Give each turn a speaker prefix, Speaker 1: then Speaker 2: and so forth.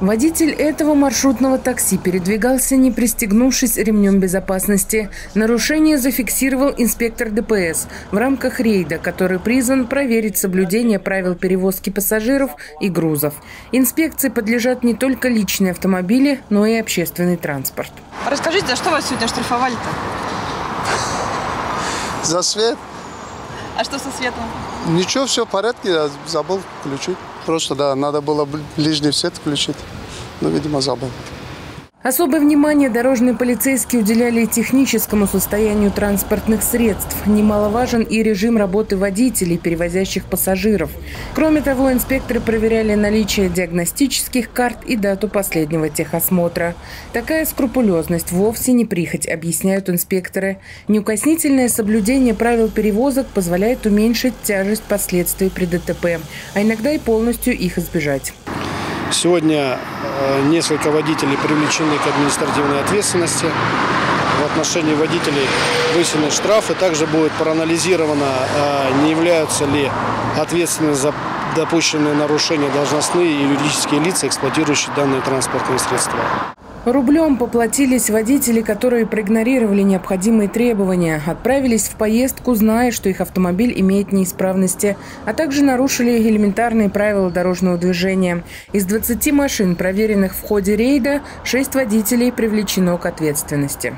Speaker 1: Водитель этого маршрутного такси передвигался, не пристегнувшись ремнем безопасности. Нарушение зафиксировал инспектор ДПС в рамках рейда, который призван проверить соблюдение правил перевозки пассажиров и грузов. Инспекции подлежат не только личные автомобили, но и общественный транспорт.
Speaker 2: Расскажите, за что вас сегодня штрафовали-то?
Speaker 3: За свет.
Speaker 2: А что со светом?
Speaker 3: Ничего, все в порядке, я забыл включить. Просто, да, надо было ближний свет включить, но, видимо, забыл.
Speaker 1: Особое внимание дорожные полицейские уделяли техническому состоянию транспортных средств. Немаловажен и режим работы водителей, перевозящих пассажиров. Кроме того, инспекторы проверяли наличие диагностических карт и дату последнего техосмотра. Такая скрупулезность вовсе не прихоть, объясняют инспекторы. Неукоснительное соблюдение правил перевозок позволяет уменьшить тяжесть последствий при ДТП, а иногда и полностью их избежать.
Speaker 4: Сегодня э, несколько водителей привлечены к административной ответственности. В отношении водителей высены штрафы. Также будет проанализировано, э, не являются ли ответственны за допущенные нарушения должностные и юридические лица, эксплуатирующие данные транспортные средства.
Speaker 1: Рублем поплатились водители, которые проигнорировали необходимые требования, отправились в поездку, зная, что их автомобиль имеет неисправности, а также нарушили элементарные правила дорожного движения. Из 20 машин, проверенных в ходе рейда, 6 водителей привлечено к ответственности.